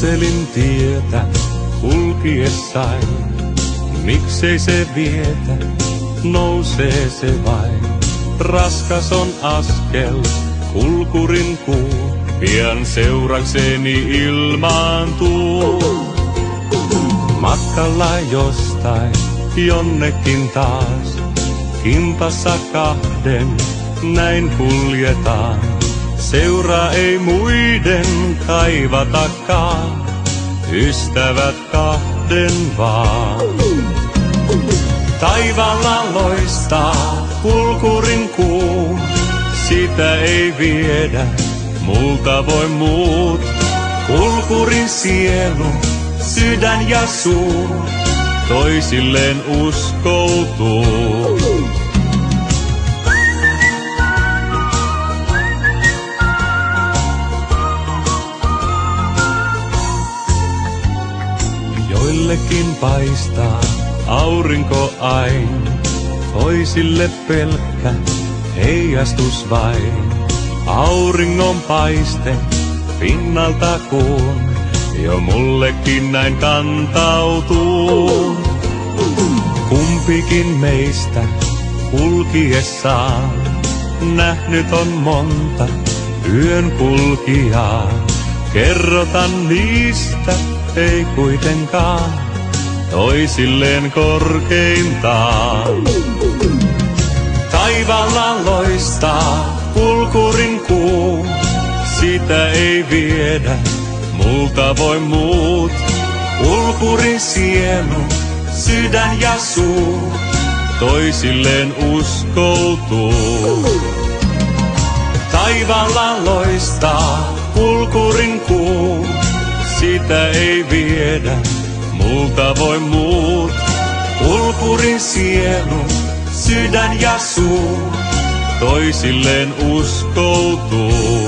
Katselin tietä kulkiessain, miksei se vietä, nousee se vain. Raskas on askel, kulkurin kuu, pian seurakseni ilmaantuu. Matkalla jostain, jonnekin taas, kimpassa kahden, näin kuljetaan. Seuraa ei muiden kaivatakaan, ystävät kahden vaan. Taivaalla loistaa kulkurin kuu, sitä ei viedä, multa voi muut. Kulkurin sielu, sydän ja suu, toisilleen uskoutuu. Joillekin paistaa aurinko ain, toisille pelkkä heijastus vain. Auringon paiste pinnalta kuun, jo mullekin näin kantautuu. Kumpikin meistä kulkiessaan nähnyt on monta yön kulkijaa. Kerrotan niistä ei kuitenkaan toisilleen korkeintaan. Taivaalla loistaa kulkurin kuu, sitä ei viedä, multa voi muut. Kulkurin sielu, sydän ja suu, toisilleen uskoutuu. Taivaalla loistaa kulkurin kuu, sitä ei viedä, multa voi muut. Kulkurin sielu, sydän ja suu, toisilleen uskoutuu.